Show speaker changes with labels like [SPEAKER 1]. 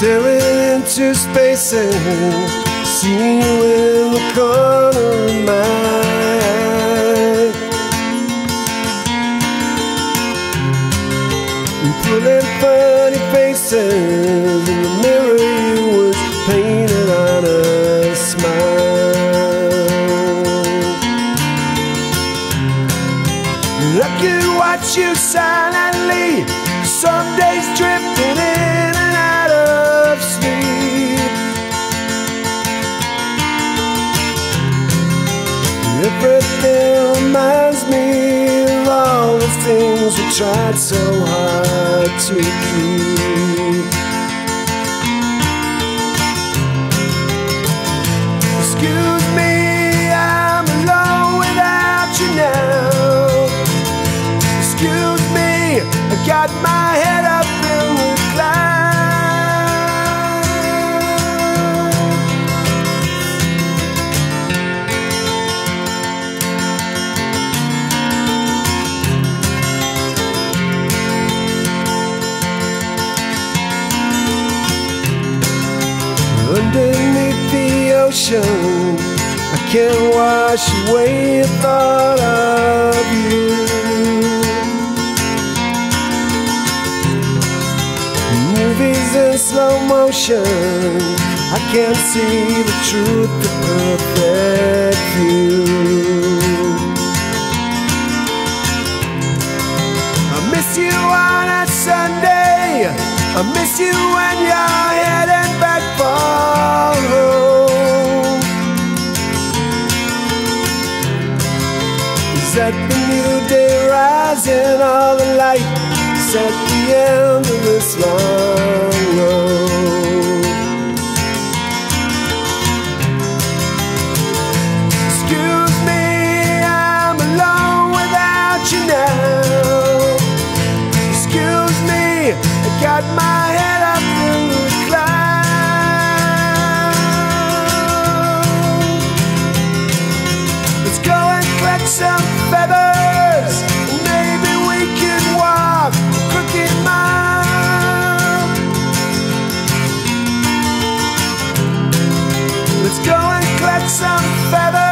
[SPEAKER 1] staring into space and seeing you in the corner of my eye. Pulling funny faces in the mirror, you was painted on a smile. I could watch you silently, some Everything reminds me of all the things we tried so hard to keep. Excuse me, I'm alone without you now. Excuse me, I got my head Underneath the ocean, I can't wash away the thought of you. Movies in slow motion, I can't see the truth, the perfect view. I miss you on a Sunday. I miss you when you're heading back That the new day rising? All the light set the end of long. Go and collect some feathers.